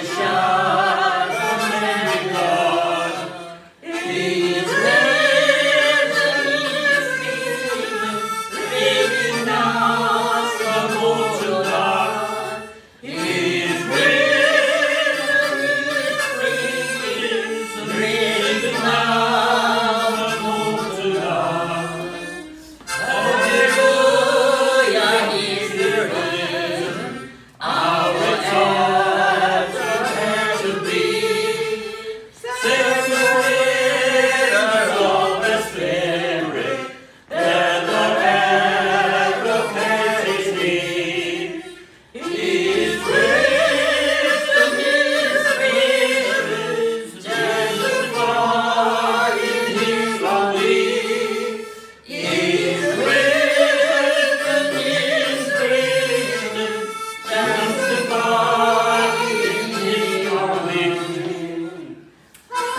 Krishna.